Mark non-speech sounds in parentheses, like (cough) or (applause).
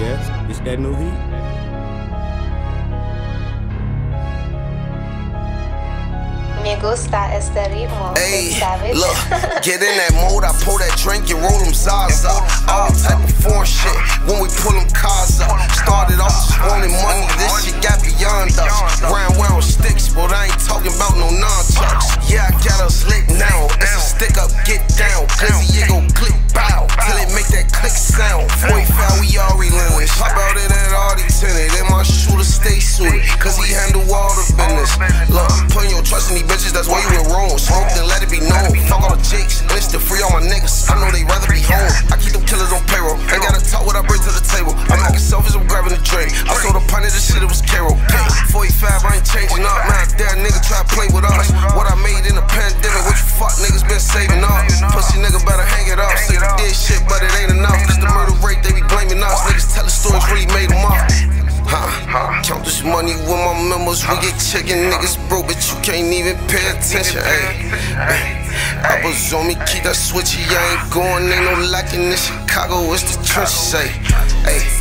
Yes, it's that new heat. Me gusta este ritmo. Hey, savage. look, (laughs) get in that mode. I pour that drink and roll them Zaza. All type of foreign shit when we pull them cars up. Started off just wanting money, this shit got beyond us. Round round sticks, but I ain't talking about no nunchucks. Yeah, I got us lit now. It's a stick up, get down. Glizzy, suited. Cause he handle all the business. Look, putting your trust in these bitches, that's why you in wrong. Smoke, then Money with my members. We get chicken niggas broke, but you can't even pay attention. Ay, ay. I was on me, keep that switchy. I ain't going, ain't no lacking in Chicago. It's the trenches, say. Money